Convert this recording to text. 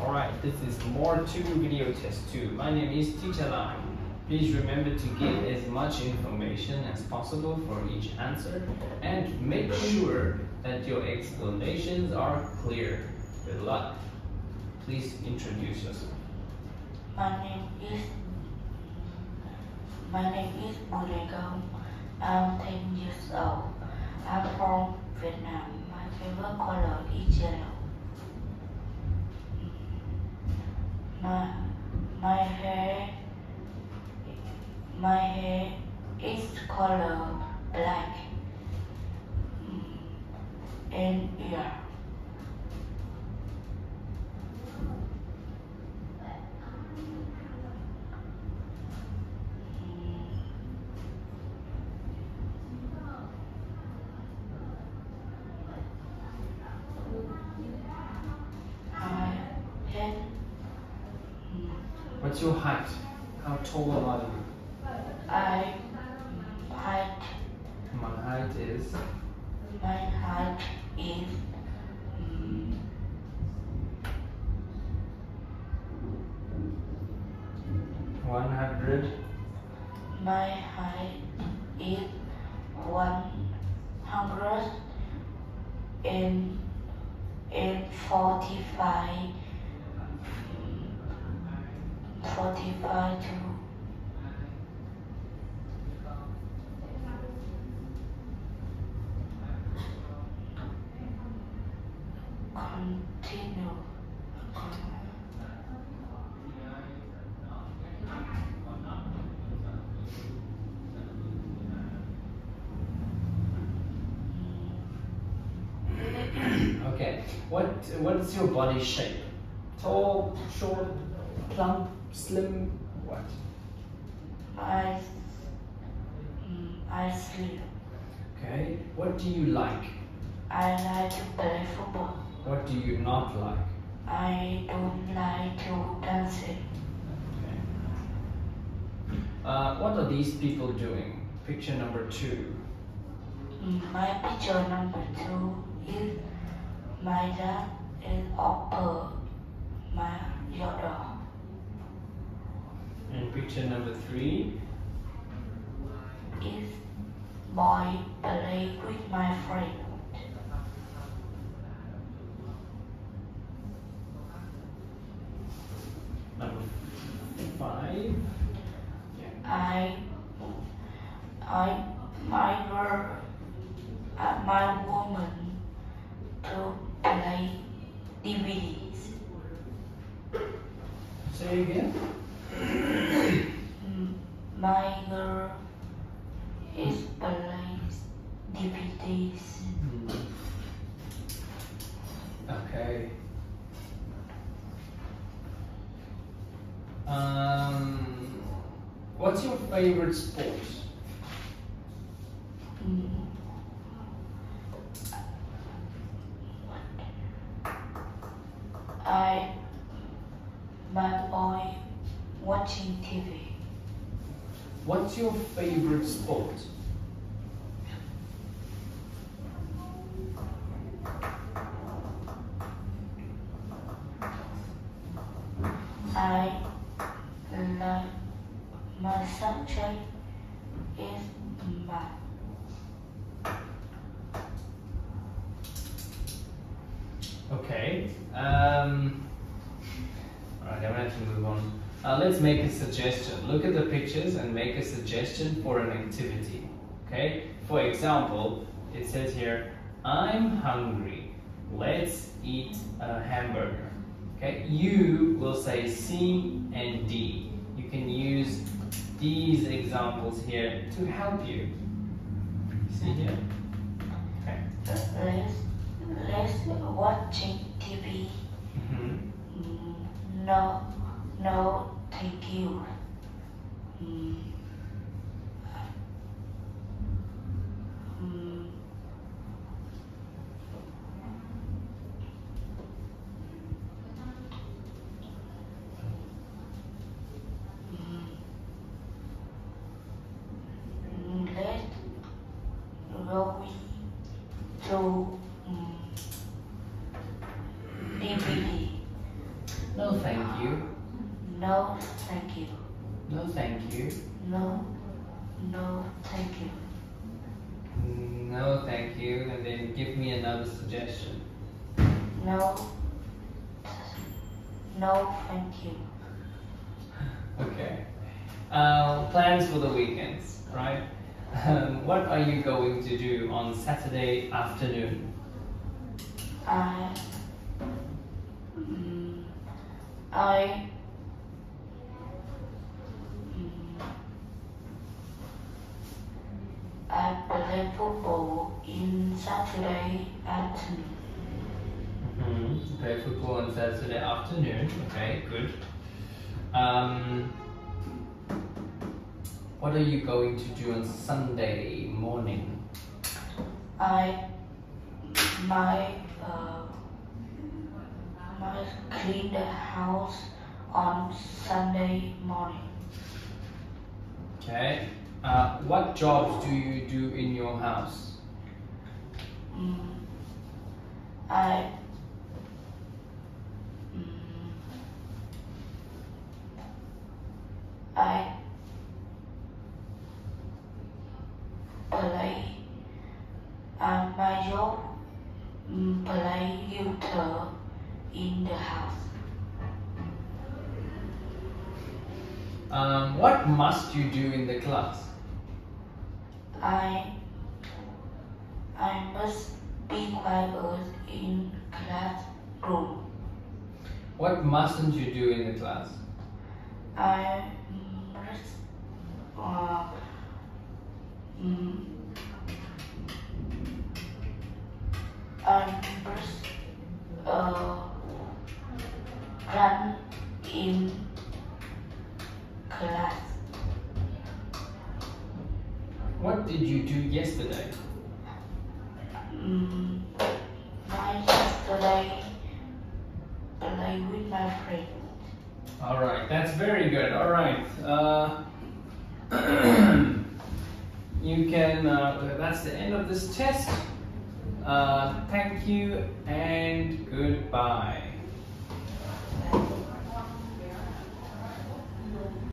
Alright, this is more 2 video test 2. My name is Teacher Lam. Please remember to give as much information as possible for each answer and make sure that your explanations are clear. Good luck. Please introduce yourself. My name is my name is Buregong. I'm 10 years old. I'm from Vietnam. My favorite color is yellow. My my hair my hair is color black Mm, and ear. Mm, I had mm, What's your height? How tall are you? I height My height is my height is mm, one hundred my height is one hundred and and forty continue Okay. What what is your body shape? Tall, short, plump, slim, what? I I sleep Okay. What do you like? I like to play football What do you not like? I don't like to dancing Okay. Uh, what are these people doing? Picture number two. Mm, My picture number two is my dad is upper my dog. And picture number three. Is boy play with my friend. Number five. I I my girl uh, my woman to play DVDs. Say again. Mm, My girl is plays DVDs. Okay. Um, what's your favorite sport? Mm. I my boy watching TV. What's your favorite sport? I like my subject is math. Okay. Um, Alright, I'm gonna have to move on. Uh, let's make a suggestion. Look at the pictures and make a suggestion for an activity. Okay? For example, it says here, I'm hungry. Let's eat a hamburger. Okay? You will say C and D. You can use these examples here to help you. See here? Okay. Let's let's watching TV. Mhm. Mm, No, no, thank you. Mm. Mm. Mm, Let's go mm, No, thank you. No, thank you. No, thank you. No, no, thank you. No, thank you. And then give me another suggestion. No, no, thank you. Okay. Uh, plans for the weekends, right? Um, what are you going to do on Saturday afternoon? I, I, I play football in Saturday afternoon. hmm Play football on Saturday afternoon. Okay, good. Um, what are you going to do on Sunday morning? I, my, uh, my clean the house on Sunday morning. Okay. Uh, what jobs do you do in your house? Mm, I, mm, I play, uh, my job mm, play guitar in the house. Um, what must you do in the class? I, I must be quiet in classroom. What mustn't you do in the class? I must, uh, What did you do yesterday? Mm, I yesterday play with my friend. All right, that's very good. All right. Uh, you can, uh, that's the end of this test. Uh, thank you and goodbye.